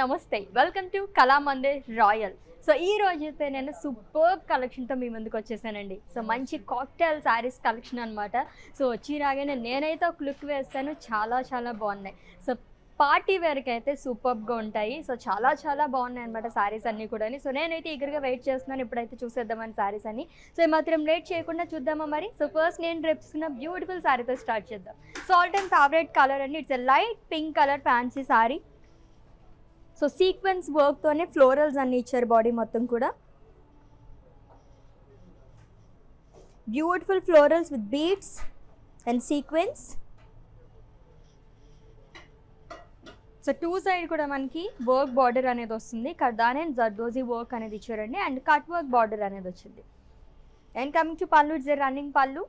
నమస్తే. Welcome to Kalamandir Royal so ఈ రోజు అయితే నేను సూపర్ కలెక్షన్తో మీ ముందుకు వచ్చేసానండి. సో మంచి కాక్టైల్ శారీస్ కలెక్షన్ అనమాట సో వచ్చిరాగానే నేనైతే ఒక లుక్ వేస్తాను. చాలా చాలా బాగున్నాయి. సో పార్టీ వేర్కి అయితే సూపర్గా ఉంటాయి. సో చాలా చాలా బాగున్నాయి అనమాట శారీస్ అన్నీ కూడా సో నేనైతే ఈగర్గా వెయిట్ చేస్తున్నాను. ఇప్పుడైతే చూసేద్దామని శారీస్ అని సో ఈ మాత్రం లేట్ చేయకుండా చూద్దామా మరి? సో ఫస్ట్ నేను రేపుకున్న బ్యూటిఫుల్ శారీతో స్టార్ట్ చేద్దాం. So all time favourite colour అండి. It's a light pink colour fancy saree so sequence వర్క్తోనే florals అన్ని ఇచ్చారు బాడీ మొత్తం కూడా. Beautiful florals with beads and sequence so two side కూడా మనకి వర్క్ బార్డర్ అనేది వస్తుంది. కర్దాన్ అండ్ జర్దోజీ వర్క్ అనేది ఇచ్చారండి. అండ్ కట్ వర్క్ బార్డర్ అనేది వచ్చింది. And coming to pallu it's running pallu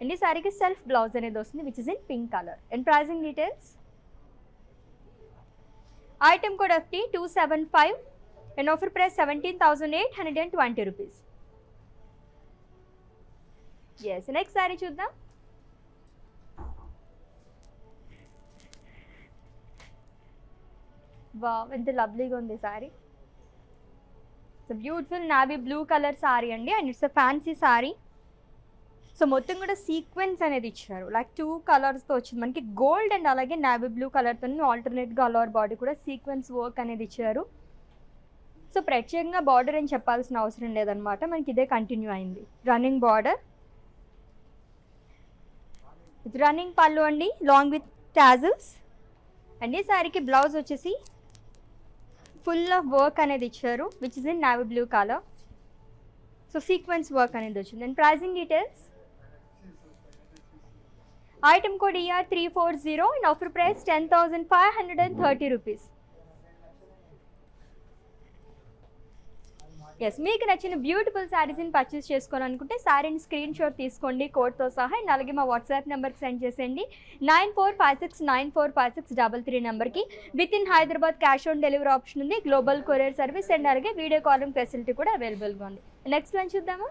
and ఈ సారీకి సెల్ఫ్ బ్లౌజ్ అనేది వస్తుంది which is in pink colour and pricing details item code FT two seven five and offer price seventeen thousand eight hundred and twenty rupees. Yes next saree చూద్దాం. వా ఎంత లవ్లీగా ఉంది saree so beautiful navy blue colour saree అండి and it's a fancy saree so మొత్తం కూడా sequence అనేది ఇచ్చారు. లైక్ టూ కలర్స్తో వచ్చింది. మనకి గోల్డ్ అండ్ అలాగే నావీ బ్లూ కలర్తో ఆల్టర్నేట్గా అలవర్ బాడీ కూడా సీక్వెన్స్ వర్క్ అనేది ఇచ్చారు. సో ప్రత్యేకంగా బార్డర్ అని చెప్పాల్సిన అవసరం లేదనమాట మనకి ఇదే కంటిన్యూ అయింది. రన్నింగ్ బార్డర్ రన్నింగ్ పళ్ళు అండి లాంగ్ విత్ టాజిల్స్ అండ్ ఈ శారీకి బ్లౌజ్ వచ్చేసి ఫుల్ ఆఫ్ వర్క్ అనేది ఇచ్చారు which is in navy blue colour so sequence work అనేది వచ్చింది. And pricing details item code ER three four zero and offer price ten thousand five hundred and thirty rupees yes మీకు నచ్చిన beautiful శారీస్ని purchase చేసుకోవాలనుకుంటే శారీని screen shot తీసుకోండి కోడ్తో సహా and అలాగే మా వాట్సాప్ నెంబర్కి సెండ్ చేసేయండి. Nine four five six nine four five six double three నెంబర్కి with in Hyderabad cash on delivery option ఉంది. గ్లోబల్ కొరియర్ సర్వీస్ అండ్ అలాగే వీడియో కాలింగ్ ఫెసిలిటీ కూడా అవైలబుల్గా ఉంది. నెక్స్ట్ వన్ చూద్దామా?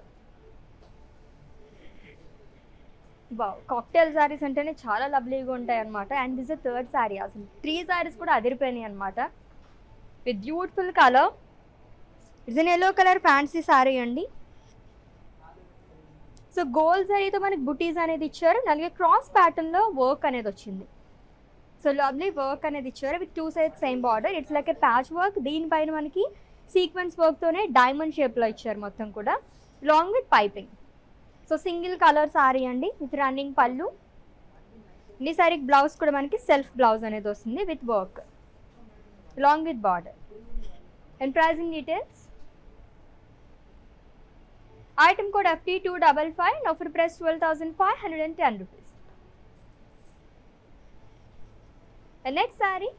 కాక్టైల్ శారీస్ అంటేనే చాలా లవ్లీగా ఉంటాయి అనమాట అండ్ దిస్ థర్డ్ శారీ అసలు. త్రీ శారీస్ కూడా అదిరిపోయినాయి అనమాట with beautiful colour it's an yellow colour fancy saree అండి. సో గోల్డ్ శారీతో మనకి బుటీస్ అనేది ఇచ్చారు. అలాగే క్రాస్ ప్యాటర్న్లో వర్క్ అనేది వచ్చింది. సో లవ్లీ వర్క్ అనేది ఇచ్చారు. With two side same border it's like a patch work దీనిపైన మనకి సీక్వెన్స్ వర్క్తోనే డైమండ్ షేప్లో ఇచ్చారు మొత్తం కూడా. Long with piping so single colour saree అండి విత్ రన్నింగ్ పళ్ళు. ఈ సారీకి బ్లౌజ్ కూడా మనకి సెల్ఫ్ బ్లౌజ్ అనేది వస్తుంది with work. Long with border and pricing details item code FT two double five and offer price twelve thousand five hundred and ten rupees next saree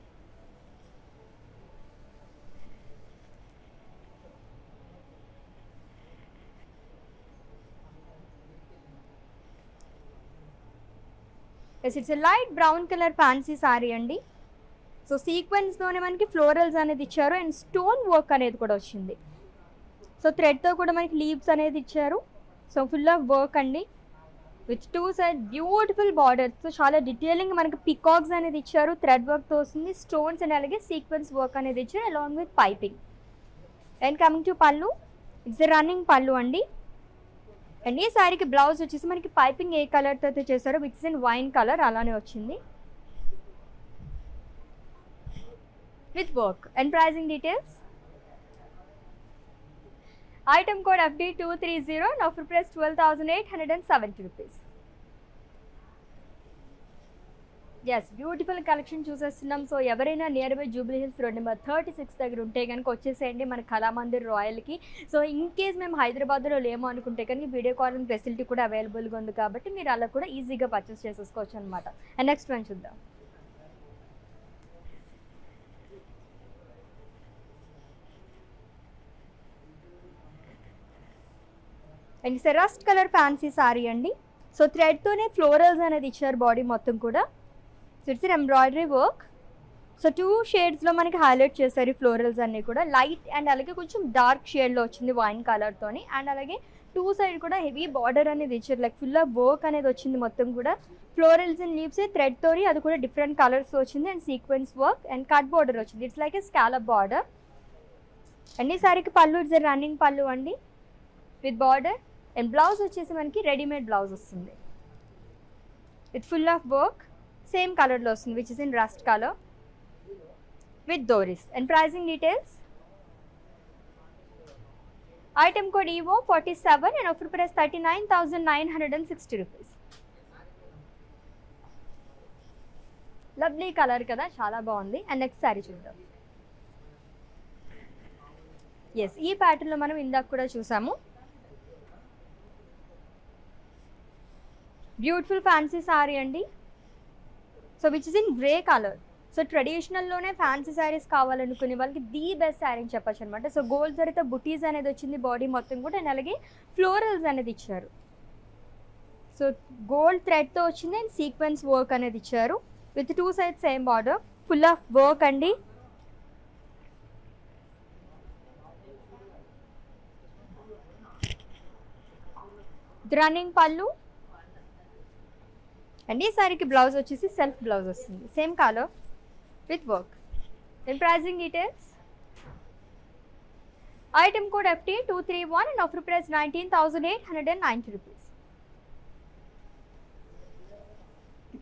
yes it's light brown colour fancy saree అండి. So సీక్వెన్స్లోనే మనకి florals అనేది ఇచ్చారు and stone work అనేది కూడా వచ్చింది. So థ్రెడ్తో కూడా మనకి లీవ్స్ అనేది ఇచ్చారు. సో ఫుల్ ఆఫ్ వర్క్ అండి. With two side beautiful borders so చాలా డీటెయిలింగ్ మనకి పికాక్స్ అనేది ఇచ్చారు థ్రెడ్ వర్క్తో వస్తుంది స్టోన్స్ అండ్ అలాగే సీక్వెన్స్ వర్క్ అనేది ఇచ్చారు along with piping and coming to pallu it's running pallu అండి. అండ్ ఈ శారీకి బ్లౌజ్ వచ్చేసి మనకి పైపింగ్ ఏ కలర్తో అయితే చేశారో విచ్ ఇన్ వైన్ కలర్ అలానే వచ్చింది. With work and pricing details item code FD two three zero offer price twelve thousand eight hundred and seventy rupees yes beautiful collection చూసేస్తున్నాం. So ఎవరైనా nearby Jubilee Hills road number thirty six దగ్గర ఉంటే కనుక వచ్చేసేయండి మన కళామందిర్ రాయల్కి so in case మేము హైదరాబాద్లో లేమో అనుకుంటే కానీ వీడియో కాలింగ్ ఫెసిలిటీ కూడా అవైలబుల్గా ఉంది కాబట్టి మీరు అలా కూడా ఈజీగా పర్చేస్ చేసేసుకోవచ్చు అనమాట అండ్ నెక్స్ట్ వన్ చూద్దాం. And it's rust colour fancy saree అండి. సో థ్రెడ్తోనే ఫ్లోరల్స్ అనేది ఇచ్చారు బాడీ మొత్తం కూడా. So it's embroidery work so two షేడ్స్లో మనకి హైలైట్ చేశారు ఈ ఫ్లోరల్స్ అన్నీ కూడా. లైట్ అండ్ అలాగే కొంచెం డార్క్ షేడ్లో వచ్చింది వైన్ కలర్తోని అండ్ అలాగే టూ సైడ్ కూడా హెవీ బార్డర్ అనేది ఇచ్చారు. లైక్ ఫుల్ ఆఫ్ వర్క్ అనేది వచ్చింది మొత్తం కూడా. ఫ్లోరల్స్ అండ్ లీవ్స్ థ్రెడ్ తోని అది కూడా డిఫరెంట్ కలర్స్ వచ్చింది. And sequence work and cut border వచ్చింది. It's like a scallop border and ఈ సారీకి పళ్ళు ఇట్స్ రన్నింగ్ పళ్ళు అండి. విత్ బార్డర్ అండ్ బ్లౌజ్ వచ్చేసి మనకి రెడీమేడ్ బ్లౌజ్ వస్తుంది. With full of work same కలర్లో వస్తుంది which is in rust colour with డోరీస్ and pricing details item code EO forty seven and offer price thirty nine thousand nine hundred and sixty rupees lovely colour కదా చాలా బాగుంది. And next sari చూద్దాం. Yes ఈ ప్యాటర్న్లో మనం ఇందాక కూడా చూసాము. బ్యూటిఫుల్ ఫ్యాన్సీ సారీ అండి. So which is in grey colour so ట్రెడిషనల్లోనే fancy saris కావాలనుకునే వాళ్ళకి ది బెస్ట్ శారీ అని చెప్పచ్చు అనమాట సో గోల్డ్ జరిగితే బుటీస్ అనేది వచ్చింది బాడీ మొత్తం కూడా అండ్ అలాగే ఫ్లోరల్స్ అనేది ఇచ్చారు. సో గోల్డ్ థ్రెడ్తో వచ్చింది అండ్ సీక్వెన్స్ వర్క్ అనేది ఇచ్చారు. With two side same border full of work అండి. రన్నింగ్ పళ్ళు అండ్ ఈ సారీకి బ్లౌజ్ వచ్చేసి సెల్ఫ్ బ్లౌజ్ వస్తుంది. సేమ్ కాలో with work then pricing details item code FT two three one and offer price nineteen thousand eight hundred and ninety rupees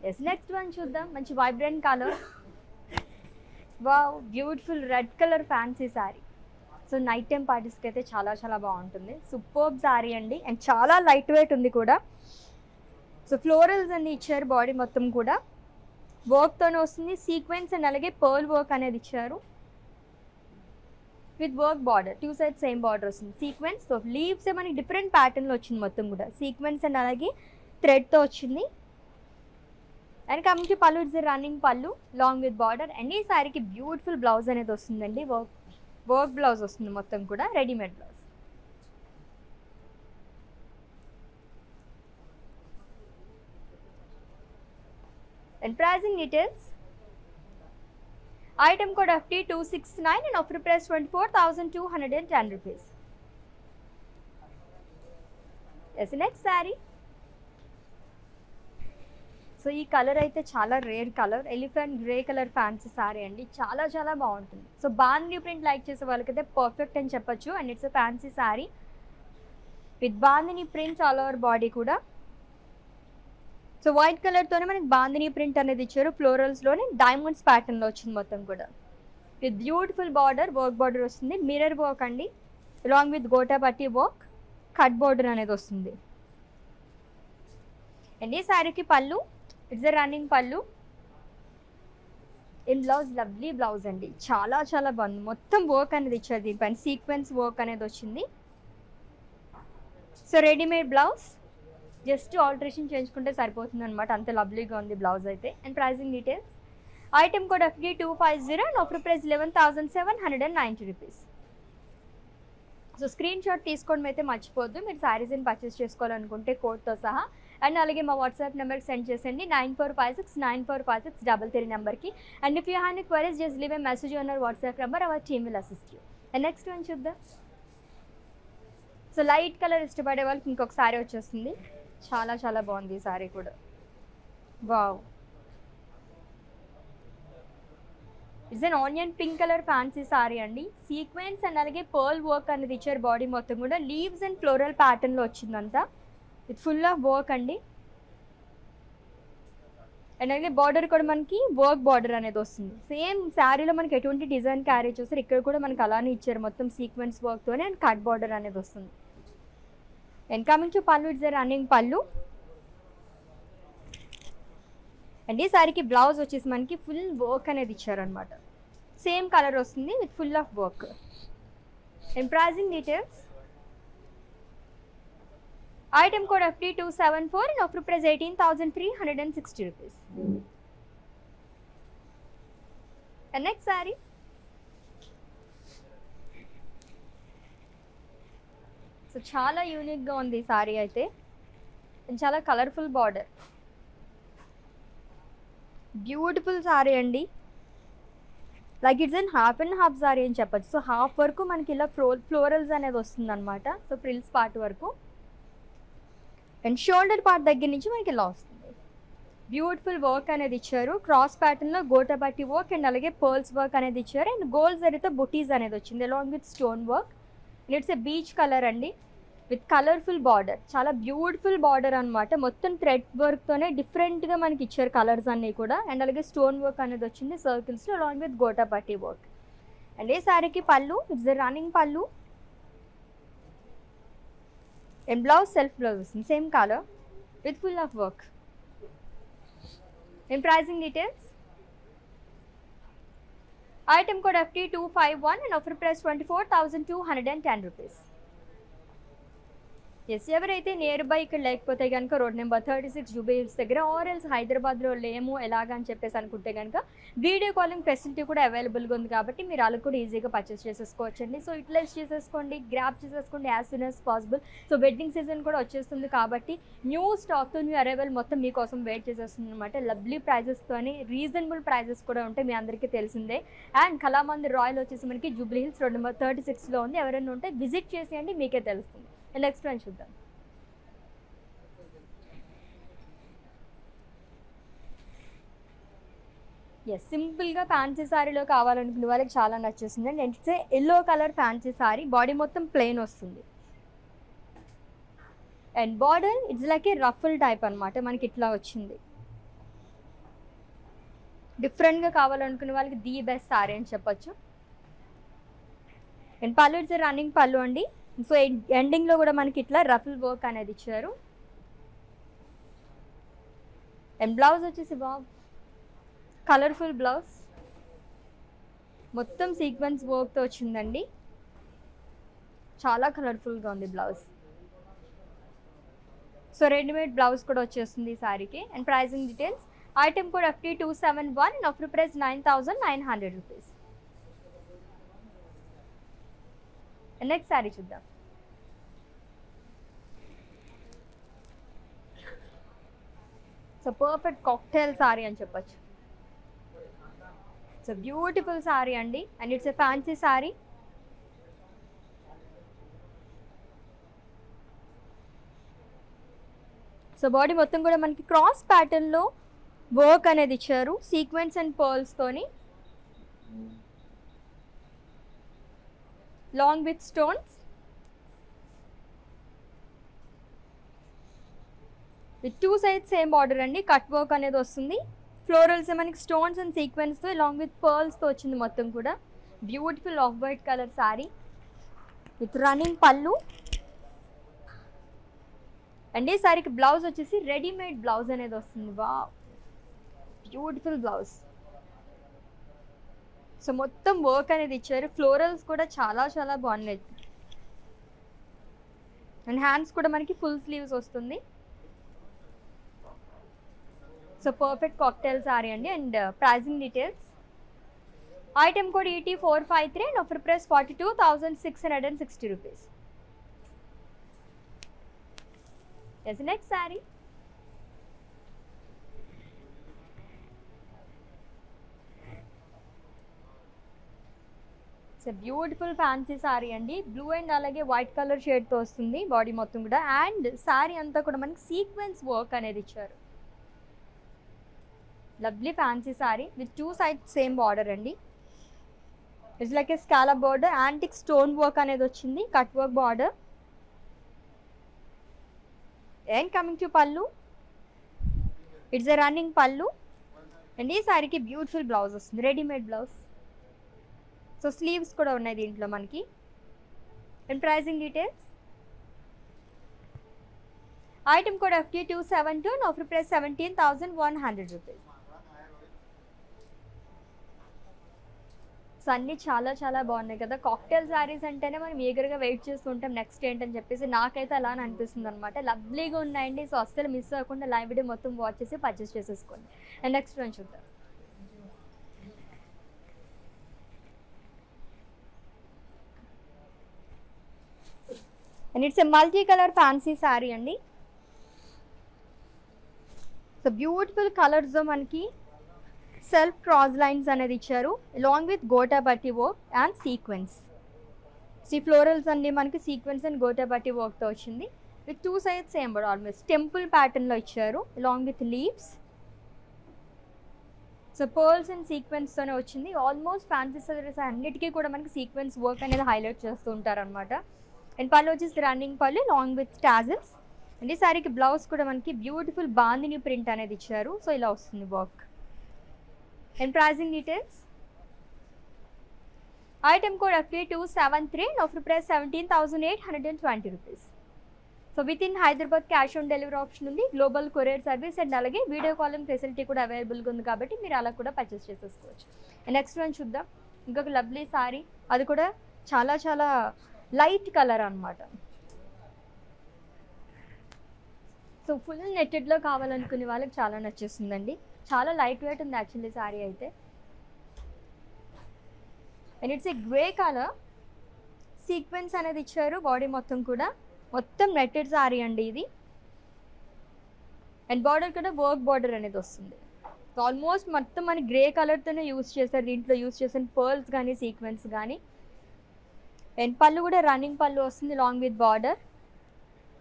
yes next one చూద్దాం. మంచి vibrant colour wow beautiful red colour fancy saree so night time పార్టీస్కి అయితే చాలా చాలా బాగుంటుంది. Superb sari అండి. And చాలా light weight ఉంది కూడా. సో ఫ్లోరల్స్ అన్ని ఇచ్చారు బాడీ మొత్తం కూడా. వర్క్తోనే వస్తుంది. సీక్వెన్స్ అండ్ అలాగే పర్ల్ వర్క్ అనేది ఇచ్చారు. With work border two side same border వస్తుంది. సీక్వెన్స్ సో లీవ్స్ మనకి డిఫరెంట్ ప్యాటర్న్లో వచ్చింది మొత్తం కూడా. సీక్వెన్స్ అండ్ అలాగే థ్రెడ్తో వచ్చింది. And coming pallu it's running pallu long with border and ఈ శారీకి బ్యూటిఫుల్ బ్లౌజ్ అనేది వస్తుందండి. వర్క్ వర్క్ బ్లౌజ్ వస్తుంది మొత్తం కూడా. Readymade blouse and pricing details. Item code FT269 and offer price 24210 rupees. Yes next saree. So ఈ colour అయితే చాలా rare colour elephant grey colour fancy saree అండి. చాలా చాలా బాగుంటుంది. సో బాంధీ ప్రింట్ లైక్ చేసే వాళ్ళకైతే పర్ఫెక్ట్ అని చెప్పొచ్చు. And it's fancy saree with bandhani print all over body కూడా సో వైట్ కలర్తోనే మనకి బాందినీ ప్రింట్ అనేది ఇచ్చారు. ఫ్లోరల్స్లోనే డైమండ్స్ ప్యాటర్న్లో వచ్చింది మొత్తం కూడా. With beautiful border work border వస్తుంది. మిర్రర్ వర్క్ అండి. Along with gota patti work cut border అనేది వస్తుంది. అండి శారీకి పళ్ళు it's running pallu. In blouse lovely blouse అండి. చాలా చాలా బాగుంది. మొత్తం వర్క్ అనేది ఇచ్చారు దీనిపైన. సీక్వెన్స్ వర్క్ అనేది వచ్చింది. So readymade blouse just alteration చేయించుకుంటే సరిపోతుంది అనమాట అంత లవ్లీగా ఉంది బ్లౌజ్ అయితే. And pricing details item code FD two five zero and offer price eleven thousand seven hundred and ninety rupees so screen shot తీసుకోవడం అయితే మర్చిపోద్దు మీరు శారీస్ని పర్చేస్ చేసుకోవాలనుకుంటే కోడ్తో సహా. అండ్ అలాగే మా వాట్సాప్ నెంబర్కి send చేసండి nine four five six nine four five six double three నెంబర్కి and if you have queries just leave a message ఉన్నారు WhatsApp number our team will assist you and next one చూద్దాం. So light colour ఇష్టపడే వాళ్ళకి ఇంకొక sorry వచ్చేస్తుంది. చాలా చాలా బాగుంది ఈ సారీ కూడా. Wow. Is an onion pink colour fancy saree అండి. సీక్వెన్స్ అండ్ అలాగే పర్ల్ వర్క్ అనేది ఇచ్చారు బాడీ మొత్తం కూడా. లీవ్స్ అండ్ ఫ్లోరల్ ప్యాటర్న్లో వచ్చిందంతా. ఇది ఫుల్ ఆఫ్ వర్క్ అండి. అండ్ అలాగే బార్డర్ కూడా మనకి వర్క్ బార్డర్ అనేది వస్తుంది. సేమ్ శారీలో మనకి ఎటువంటి డిజైన్ క్యారీ చేస్తారు. ఇక్కడ కూడా మనకి అలానే ఇచ్చారు మొత్తం సీక్వెన్స్ వర్క్తోనే అండ్ కట్ బార్డర్ అనేది వస్తుంది. And coming to pallu it's running pallu. And ఈ సారీకి బ్లౌజ్ వచ్చేసి మనకి ఫుల్ వర్క్ అనేది ఇచ్చారనమాట సేమ్ కలర్ వస్తుంది with full of work and pricing details item code FT two seven four and offer price eighteen thousand three hundred and sixty rupees next saree so చాలా యూనిక్గా ఉంది ఈ sorry అయితే. And చాలా colourful border. Beautiful sorry అండి. Like it's in half and half saree అని చెప్పచ్చు. So half వరకు మనకి ఇలా ఫ్లో ఫ్లోరల్స్ అనేది వస్తుంది అనమాట సో ఫ్రిల్స్ పార్ట్ వరకు. అండ్ షోల్డర్ పార్ట్ దగ్గర నుంచి మనకి ఇలా వస్తుంది. బ్యూటిఫుల్ వర్క్ అనేది ఇచ్చారు. క్రాస్ ప్యాటర్న్లో గోటబట్టి వర్క్ అండ్ అలాగే పర్ల్స్ వర్క్ అనేది ఇచ్చారు. అండ్ గోల్డ్ జరిగితే బుటీస్ అనేది వచ్చింది along with stone work. It's a peach colour అండి. విత్ కలర్ఫుల్ బార్డర్ చాలా బ్యూటిఫుల్ బార్డర్ అనమాట మొత్తం థ్రెడ్ వర్క్తోనే డిఫరెంట్గా మనకి ఇచ్చారు కలర్స్ అన్నీ కూడా. అండ్ అలాగే స్టోన్ వర్క్ అనేది వచ్చింది సర్కిల్స్లో along with gota patti work and a శారీకి pallu? It's the running pallu. And blouse self blouse వస్తుంది same colour with full of work and details Item code FT251 and offer price 24,210 rupees. Yes ఎవరైతే near by ఇక్కడ లేకపోతే కనుక road number thirty six Jubilee Hills దగ్గర ఆర్ఎల్స్ హైదరాబాద్లో లేము ఎలాగ అని చెప్పేసి అనుకుంటే కనుక వీడియో కాలింగ్ ఫెసిలిటీ కూడా అవైలబుల్గా ఉంది కాబట్టి మీరు అలా కూడా ఈజీగా పర్చేస్ చేసేసుకోవచ్చండి. సో యూటిలైజ్ చేసేసుకోండి గ్రాప్ చేసేసుకోండి as soon as possible so wedding season కూడా వచ్చేస్తుంది కాబట్టి న్యూ స్టాక్తో న్యూ అరైవల్ మొత్తం మీకోసం వెయిట్ చేసేస్తుంది అనమాట లవ్లీ ప్రైజెస్తోని రీజనబుల్ ప్రైజెస్ కూడా ఉంటాయి మీ అందరికీ తెలిసిందే. అండ్ కళామంది రాయల్ వచ్చేసి మనకి Jubilee Hills road number thirty సిక్స్లో ఉంది. ఎవరైనా ఉంటే విజిట్ చేసేయండి మీకే తెలుస్తుంది. నెక్స్ట్ వన్ చూద్దాం ఎస్ సింపుల్గా ఫ్యాన్సీ శారీలో కావాలనుకునే వాళ్ళకి చాలా నచ్చేస్తుంది. And it's yellow colour fancy sari body మొత్తం ప్లెయిన్ వస్తుంది. And border it's like a ruffle type అనమాట మనకి ఇట్లా వచ్చింది. డిఫరెంట్గా కావాలనుకునే వాళ్ళకి ది బెస్ట్ సారీ అని చెప్పొచ్చు. అండ్ పళ్ళు ఇట్స్ రన్నింగ్ పళ్ళు అండి. సో ఎండింగ్లో కూడా మనకి ఇట్లా రఫుల్ వర్క్ అనేది ఇచ్చారు. అండ్ బ్లౌజ్ వచ్చేసి బాబు కలర్ఫుల్ బ్లౌజ్ మొత్తం సీక్వెన్స్ వర్క్తో వచ్చిందండి. చాలా కలర్ఫుల్గా ఉంది బ్లౌజ్ సో రెడీమేడ్ బ్లౌజ్ కూడా వచ్చేస్తుంది ఈ సారీకి. అండ్ ప్రైజింగ్ డీటెయిల్స్ ఐటమ్ కూడా FT two seven one offer price nine thousand nine hundred rupees next sari చూద్దాం. సో పర్ఫెక్ట్ కాక్టైల్ సారీ అని చెప్పొచ్చు. సో బ్యూటిఫుల్ సారీ అండి. And it's a fancy sari. So body మొత్తం కూడా మనకి cross ప్యాటర్న్లో work అనేది ఇచ్చారు. Sequence and పర్ల్స్తోని long with stones with two sides same border అండి. కట్ వర్క్ అనేది వస్తుంది. ఫ్లోరల్స్ మనకి స్టోన్స్ అండ్ సీక్వెన్స్తో లాంగ్ విత్ పర్ల్స్తో వచ్చింది మొత్తం కూడా. Beautiful off white colour sari with running pallu and ఈ శారీకి బ్లౌజ్ వచ్చేసి రెడీమేడ్ బ్లౌజ్ అనేది వస్తుంది. వా బ్యూటిఫుల్ బ్లౌజ్ సో మొత్తం వర్క్ అనేది ఇచ్చారు. ఫ్లోరల్స్ కూడా చాలా చాలా బాగున్నాయి. అండ్ హ్యాండ్స్ కూడా మనకి ఫుల్ స్లీవ్స్ వస్తుంది. సో పర్ఫెక్ట్ కాక్టైల్ సారీ అండి. And pricing details item code ET four five three and offer price forty two thousand six hundred and sixty rupees yes next sari it's beautiful fancy sari అండి. Blue and అలాగే white colour షేడ్తో వస్తుంది body మొత్తం కూడా. And sorry అంతా కూడా మనకి sequence work అనేది ఇచ్చారు. Lovely fancy sari with two side same border అండి. It's like a scallop border antique stone work అనేది వచ్చింది cut work border and coming to pallu it's a running pallu. And ఈ సారీకి బ్యూటిఫుల్ బ్లౌజ్ వస్తుంది readymade blouse so sleeves కూడా ఉన్నాయి దీంట్లో మనకి. And pricing details item code FT two seven two offer price seventeen thousand one hundred rupees so అన్నీ చాలా చాలా బాగున్నాయి కదా. కాక్టైల్ శారీస్ అంటేనే మనం ఈగర్గా వెయిట్ చేస్తుంటాం నెక్స్ట్ ఏంటని చెప్పేసి. నాకైతే అలా అని అనిపిస్తుంది అనమాట లవ్లీగా ఉన్నాయండి. సో అస్సలు మిస్ అవ్వకుండా లైవ్ వీడియో మొత్తం వాచ్ చేసి పర్చేస్ చేసేసుకోండి. అండ్ నెక్స్ట్ వన్ చూద్దాం. And it's a multi colour fancy sari అండి సో బ్యూటిఫుల్ కలర్స్తో మనకి సెల్ఫ్ క్రాస్ లైన్స్ అనేది ఇచ్చారు along with gota patti work and sequence ఈ ఫ్లోరల్స్ అన్ని మనకి సీక్వెన్స్ అండ్ గోటా బట్టి వర్క్తో వచ్చింది. With two sides same but almost temple ప్యాటర్న్లో ఇచ్చారు long with leaves so pearls and సీక్వెన్స్తోనే వచ్చింది. ఆల్మోస్ట్ ఫ్యాన్సీ సర్వీస్ అన్నిటికీ కూడా మనకి సీక్వెన్స్ వర్క్ అనేది హైలైట్ చేస్తూ ఉంటారనమాట అండ్ పళ్ళు వచ్చేసి రన్నింగ్ పళ్ళు లాంగ్ విత్ టాజిల్స్ అండ్ ఈ సారీకి బ్లౌజ్ కూడా మనకి బ్యూటిఫుల్ బాందిని ప్రింట్ అనేది ఇచ్చారు. సో ఇలా వస్తుంది work and pricing details item code FT two seven three offer price seventeen thousand eight hundred and twenty rupees so with in Hyderabad cash on delivery option ఉంది global courier service and అలాగే video calling facility కూడా అవైలబుల్గా ఉంది కాబట్టి మీరు అలా కూడా purchase చేసేసుకోవచ్చు. నెక్స్ట్ వన్ చూద్దాం. ఇంకొక లవ్లీ సారీ అది కూడా చాలా చాలా లైట్ కలర్ అనమాట సో ఫుల్ నెట్టెడ్లో కావాలనుకునే వాళ్ళకి చాలా నచ్చేస్తుందండి. చాలా లైట్ వెయిట్ ఉంది యాక్చువల్లీ సారీ అయితే. And it's a grey colour sequence అనేది ఇచ్చారు బాడీ మొత్తం కూడా. మొత్తం నెట్టెడ్ శారీ అండి ఇది. అండ్ బార్డర్ కూడా వర్క్ బార్డర్ అనేది వస్తుంది. ఆల్మోస్ట్ మొత్తం మన గ్రే కలర్తోనే యూస్ చేస్తారు దీంట్లో యూస్ చేసిన పర్ల్స్ కానీ సీక్వెన్స్ కానీ అండ్ పళ్ళు కూడా రన్నింగ్ పళ్ళు వస్తుంది long with border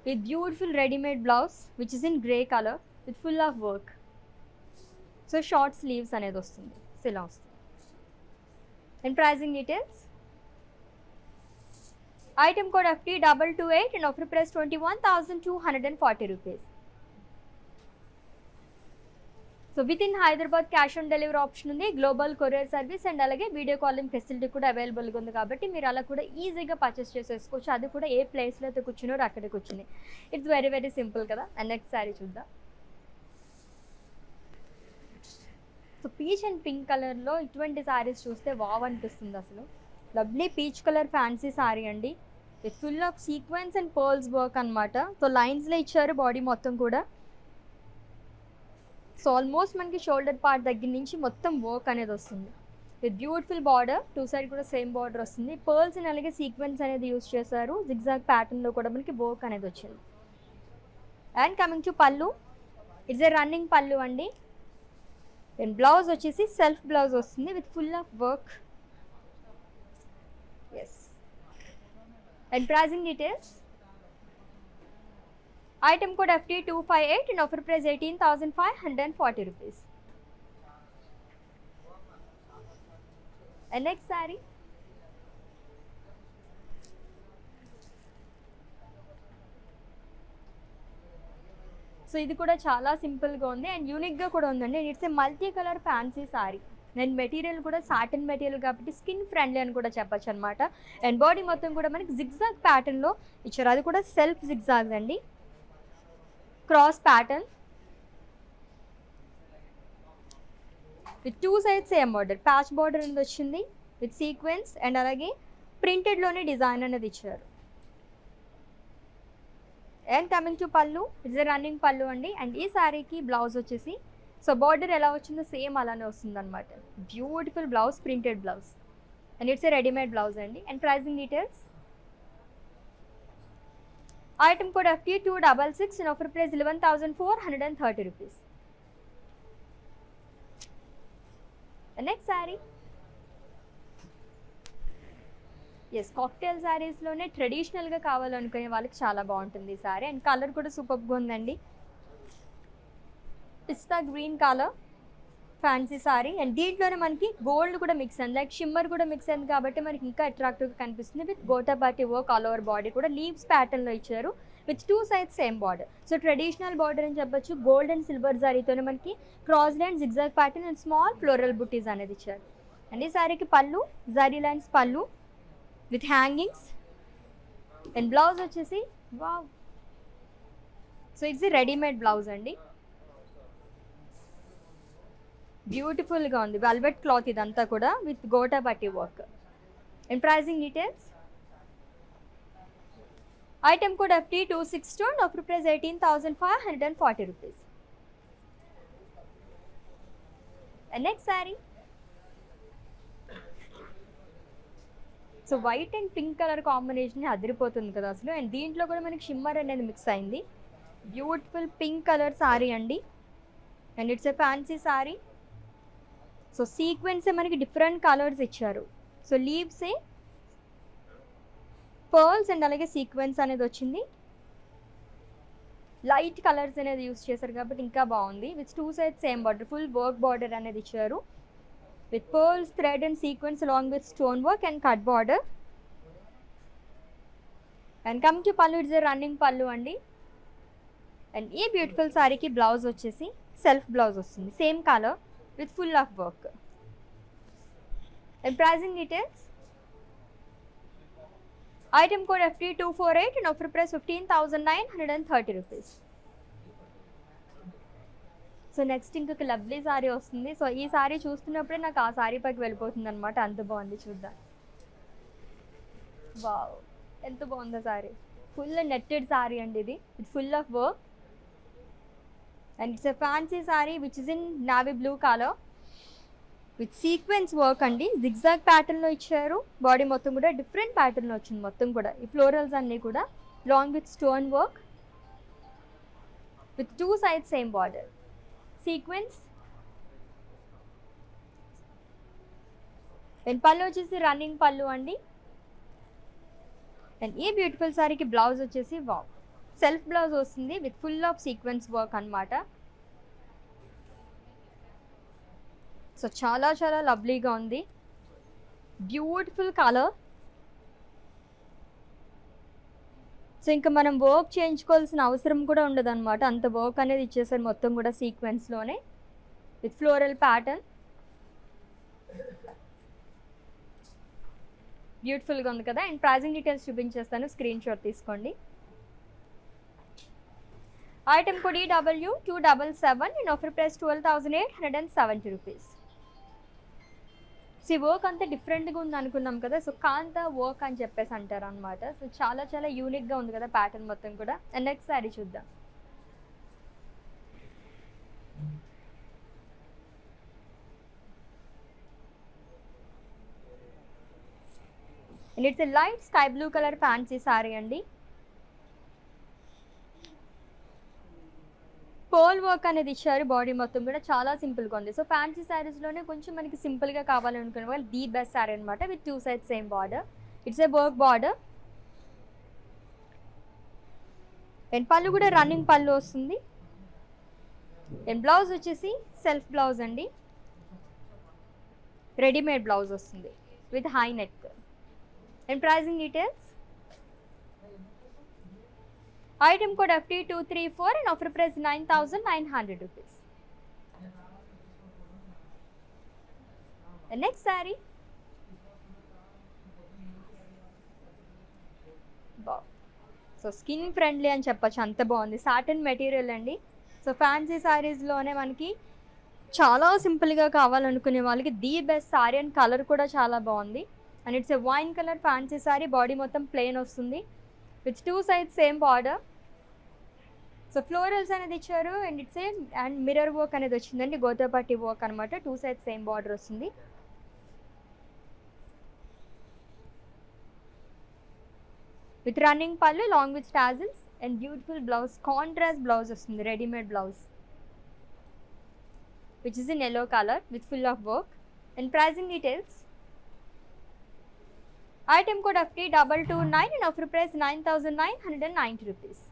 with beautiful readymade blouse which is in grey colour with full of work so short sleeves అనేది వస్తుంది సో ఇలా వస్తుంది. And pricing details item code FT double two eight and offer price twenty one thousand two hundred and forty rupees so with in Hyderabad cash on delivery option ఉంది global courier service and అలాగే video calling facility కూడా అవైలబుల్గా ఉంది కాబట్టి మీరు అలా కూడా ఈజీగా పర్చేస్ చేసేసుకోవచ్చు. అది కూడా ఏ ప్లేస్లో అయితే కూర్చున్నారో అక్కడే కూర్చుని. ఇట్స్ వెరీ వెరీ సింపుల్ కదా. అండ్ నెక్స్ట్ శారీ చూద్దాం. సో పీచ్ అండ్ పింక్ కలర్లో ఇటువంటి శారీస్ చూస్తే వావ్ అనిపిస్తుంది అసలు. Lovely peach colour fancy sari అండి. Full of sequence and pearls work అనమాట సో లైన్స్లో ఇచ్చారు బాడీ మొత్తం కూడా. సో ఆల్మోస్ట్ మనకి షోల్డర్ పార్ట్ దగ్గర నుంచి మొత్తం వర్క్ అనేది వస్తుంది. With beautiful border two side కూడా సేమ్ బార్డర్ వస్తుంది. పర్ల్స్ అండ్ అలాగే సీక్వెన్స్ అనేది యూస్ చేశారు. జిగ్జాగ్ ప్యాటర్న్లో కూడా మనకి వర్క్ అనేది వచ్చింది. And coming to pallu. It's a running pallu అండి. అండ్ బ్లౌజ్ వచ్చేసి సెల్ఫ్ బ్లౌజ్ వస్తుంది with full of work yes and pricing details item code FT two five eight and offer price eighteen thousand five hundred and forty rupees. Next sari so ఇది కూడా చాలా సింపుల్గా ఉంది and యూనిక్గా కూడా ఉందండి. It's a multi colour fancy sari and material కూడా satin material కాబట్టి స్కిన్ ఫ్రెండ్లీ అని కూడా చెప్పచ్చు అనమాట అండ్ బాడీ మొత్తం కూడా మనకి జిగ్జాగ్ ప్యాటర్న్లో ఇచ్చారు. అది కూడా సెల్ఫ్ జిగ్జాగ్ అండి. Cross pattern with two side same border patch border అనేది వచ్చింది విత్ సీక్వెన్స్ అండ్ అలాగే ప్రింటెడ్లోనే డిజైన్ అనేది ఇచ్చారు. And coming to pallu it's running pallu అండి. అండ్ ఈ శారీకి బ్లౌజ్ వచ్చేసి సో బార్డర్ ఎలా వచ్చిందో సేమ్ అలానే వస్తుంది అనమాట beautiful blouse printed blouse and it's a readymade blouse అండి. And pricing details item code FT two double six and offer price eleven thousand four hundred and thirty rupees next sari yes cocktail శారీస్లోనే ట్రెడిషనల్గా కావాలనుకునే వాళ్ళకి చాలా బాగుంటుంది ఈ sari and colour కూడా సూపర్గా ఉందండి. Pista green colour fancy sari and దీంట్లోనే మనకి గోల్డ్ కూడా మిక్స్ అయింది. లైక్ షిమ్మర్ కూడా మిక్స్ అయింది కాబట్టి మనకి ఇంకా అట్రాక్టివ్గా కనిపిస్తుంది. With gota patti work all over body కూడా లీవ్స్ ప్యాటర్న్లో ఇచ్చారు. With two sides same border so traditional border అని చెప్పొచ్చు. గోల్డ్ అండ్ సిల్వర్ జారీతోనే మనకి cross line zigzag pattern and small floral బుటీస్ అనేది ఇచ్చారు. అండ్ ఈ సారీకి pallu zari lines pallu with hangings and blouse వచ్చేసి wow so it's readymade blouse అండి. బ్యూటిఫుల్గా ఉంది. వెల్వెట్ క్లాత్ ఇదంతా కూడా with gota patti work. And pricing details item code FT two six two and offer price eighteen thousand five hundred and forty rupees next sari so white and pink colour combination అదిరిపోతుంది కదా అసలు. And దీంట్లో కూడా మనకి shimmer అనేది mix అయింది. Beautiful pink colour sari అండి. And it's a fancy sari so సీక్వెన్సే మనకి డిఫరెంట్ కలర్స్ ఇచ్చారు. సో లీవ్సే పర్ల్స్ అండ్ అలాగే సీక్వెన్స్ అనేది వచ్చింది. లైట్ కలర్స్ అనేది యూస్ చేశారు కాబట్టి ఇంకా బాగుంది. With two side same border full work border అనేది ఇచ్చారు. With pearls thread and sequence along with stone work and cut border. And come to pallu it's running pallu అండి. అండ్ ఈ beautiful సారీకి బ్లౌజ్ వచ్చేసి సెల్ఫ్ బ్లౌజ్ వస్తుంది. Same colour. With full of work And pricing details. Item code FT two four eight and offer price fifteen thousand nine hundred and thirty rupees so next ఇంకొక lovely sari వస్తుంది. So ఈ సారీ చూస్తున్నప్పుడే నాకు ఆ sorry పైకి వెళ్ళిపోతుంది అనమాట అంత బాగుంది చూద్దాం. వావ్ ఎంత బాగుందో సారీ ఫుల్ నెట్టెడ్ సారీ అండి ఇది. It full of work and it's a fancy sari which is in navy blue colour with sequence work అండి. జిగ్జాగ్ ప్యాటర్న్లో ఇచ్చారు. బాడీ మొత్తం కూడా డిఫరెంట్ ప్యాటర్న్లో వచ్చింది మొత్తం కూడా. ఈ ఫ్లోరల్స్ అన్నీ కూడా long with stone work with two sides same border sequence and pallu వచ్చేసి రన్నింగ్ పళ్ళు అండి. అండ్ ఈ బ్యూటిఫుల్ సారీకి బ్లౌజ్ వచ్చేసి వావ్ సెల్ఫ్ బ్లౌజ్ వస్తుంది with full of sequence work అనమాట సో చాలా చాలా లవ్లీగా ఉంది. Beautiful colour. సో ఇంకా మనం వర్క్ చేయించుకోవాల్సిన అవసరం కూడా ఉండదు అనమాట అంత వర్క్ అనేది ఇచ్చేసారు మొత్తం కూడా సీక్వెన్స్లోనే విత్ ఫ్లోరల్ ప్యాటర్న్ బ్యూటిఫుల్గా ఉంది కదా. అండ్ ప్రైజింగ్ డీటెయిల్స్ చూపించేస్తాను. స్క్రీన్ షాట్ తీసుకోండి item code EW two double seven and offer price twelve thousand eight hundred and seventy rupees. So work అంతా డిఫరెంట్గా ఉంది అనుకున్నాం కదా. సో కాంత వర్క్ అని చెప్పేసి అంటారు అనమాట సో చాలా చాలా యూనిక్గా ఉంది కదా ప్యాటర్న్ మొత్తం కూడా. అండ్ నెక్స్ట్ శారీ చూద్దాం. And it's a light sky blue colour fancy sari అండి. పోల్ వర్క్ అనేది ఇచ్చారు బాడీ మొత్తం కూడా చాలా సింపుల్గా ఉంది. సో ఫ్యాన్సీ శారీస్లోనే కొంచెం మనకి సింపుల్గా కావాలనుకునే వాళ్ళు ది బెస్ట్ శారీ అనమాట with two side same border it's a work border and pallu కూడా రన్నింగ్ పళ్ళు వస్తుంది. అండ్ బ్లౌజ్ వచ్చేసి సెల్ఫ్ బ్లౌజ్ అండి. రెడీమేడ్ బ్లౌజ్ వస్తుంది. With high neck and pricing details item code FT two three four and offer price nine thousand nine hundred rupees. Next sari so skin friendly అని చెప్పొచ్చు. అంత బాగుంది. Satin material అండి. So fancy శారీస్లోనే మనకి చాలా సింపుల్గా కావాలనుకునే వాళ్ళకి the best sari and colour కూడా చాలా బాగుంది. And it's a wine colour fancy sari body మొత్తం ప్లెయిన్ వస్తుంది. With two sides same border so florals అనేది ఇచ్చారు and it's same and mirror work అనేది వచ్చిందండి. గోతాపట్టి వర్క్ అనమాట టూ సైడ్స్ సేమ్ బార్డర్ వస్తుంది. With running pallu long with tassels and beautiful blouse contrast blouse వస్తుంది. Readymade blouse which is in yellow colour with full of work and pricing details item code F T double two nine and offer price nine thousand nine hundred and ninety rupees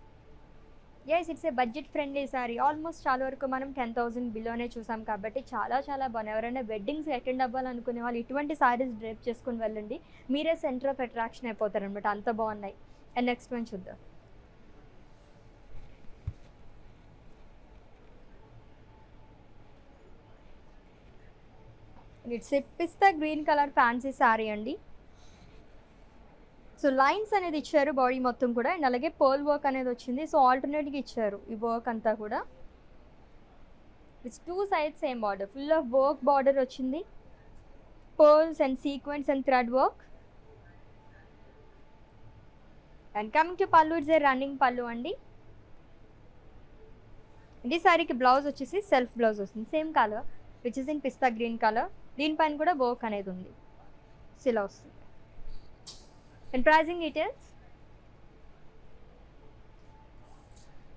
yes it's a budget friendly sari almost చాలా వరకు మనం ten thousand బిలోనే చూసాం కాబట్టి చాలా చాలా బాగున్నాయి. ఎవరైనా weddings attend అవ్వాలనుకునే వాళ్ళు ఇటువంటి సారీస్ డ్రేప్ చేసుకుని వెళ్ళండి. మీరే సెంటర్ ఆఫ్ అట్రాక్షన్ అయిపోతారు అనమాట అంత బాగున్నాయి. అండ్ నెక్స్ట్ వన్ చూద్దాం. It's pista green colour fancy sari అండి. సో లైన్స్ అనేది ఇచ్చారు బాడీ మొత్తం కూడా. అండ్ అలాగే పర్ల్ వర్క్ అనేది వచ్చింది. సో ఆల్టర్నేట్గా ఇచ్చారు ఈ వర్క్ అంతా కూడా. With two side same border full of work border వచ్చింది. Pearls and sequence and thread work and coming to pallu it's a running pallu అండి. ఇది సారీకి బ్లౌజ్ వచ్చేసి సెల్ఫ్ బ్లౌజ్ వస్తుంది. Same colour which is in pista green colour దీనిపైన కూడా work అనేది ఉంది. సిలా వస్తుంది. And pricing details.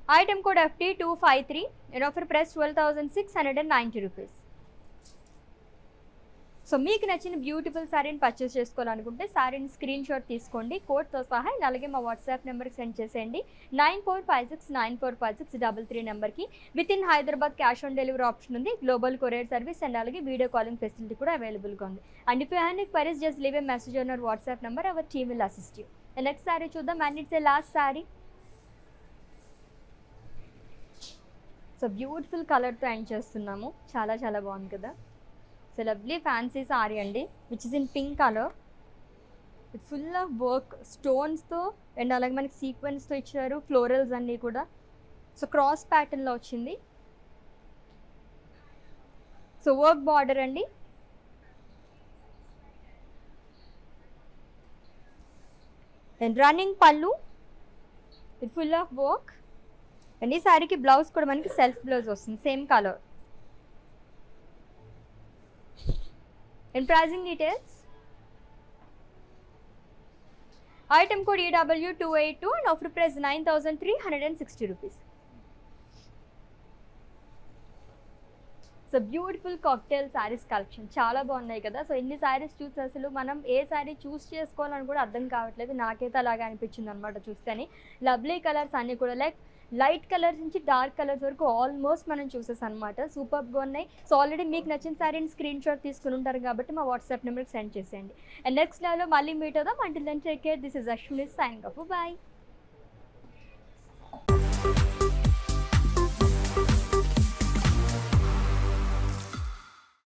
Item code FT253 and offer price 12,690 rupees. So మీకు నచ్చిన బ్యూటిఫుల్ శారీని పర్చేస్ చేసుకోవాలనుకుంటే శారీని స్క్రీన్ షాట్ తీసుకోండి. కోడ్తో సహా అలాగే మా వాట్సాప్ నెంబర్కి సెండ్ చేసేయండి. Nine four five six nine four five six double three నెంబర్కి with in Hyderabad cash on delivery option ఉంది. గ్లోబల్ కొరియర్ సర్వీస్ అండ్ అలాగే వీడియో కాలింగ్ ఫెసిలిటీ కూడా అవైలబుల్గా ఉంది. And if you have queries just leave a message on our WhatsApp number our team will assist you next sari చూద్దాం. And it's a last sari so beautiful కలర్తో end చేస్తున్నాము. చాలా చాలా బాగుంది కదా. సో లవ్లీ ఫ్యాన్సీ సారీ అండి which is in pink colour with full of work స్టోన్స్తో and అలాగే మనకి సీక్వెన్స్తో ఇచ్చారు ఫ్లోరల్స్ అన్నీ కూడా. సో క్రాస్ ప్యాటర్న్లో వచ్చింది. సో వర్క్ బార్డర్ అండి. And running pallu it full of work and ఈ శారీకి బ్లౌజ్ కూడా మనకి సెల్ఫ్ బ్లౌజ్ వస్తుంది same colour and pricing details item code E W two eight two and offer price nine thousand three hundred and sixty rupees so beautiful cocktail saris collection చాలా బాగున్నాయి కదా so ఇన్ని శారీస్ చూసి అసలు మనం ఏ శారీ చూస్ చేసుకోవాలని కూడా అర్థం కావట్లేదు. నాకైతే అలాగే అనిపించింది అనమాట చూస్తేనే. లవ్లీ కలర్స్ అన్నీ కూడా. లైక్ లైట్ కలర్స్ నుంచి డార్క్ కలర్స్ వరకు ఆల్మోస్ట్ మనం చూసేసి అనమాట సూపర్గా ఉన్నాయి. సో ఆల్రెడీ మీకు నచ్చిన శారీని స్క్రీన్ షాట్ తీసుకుని ఉంటారు కాబట్టి మా వాట్సాప్ నెంబర్కి సెండ్ చేసేయండి. అండ్ నెక్స్ట్ లెవెల్లో మళ్ళీ మీట్ అవుదాం. Until then take care this is Ashwini sign గఫ్ బాయ్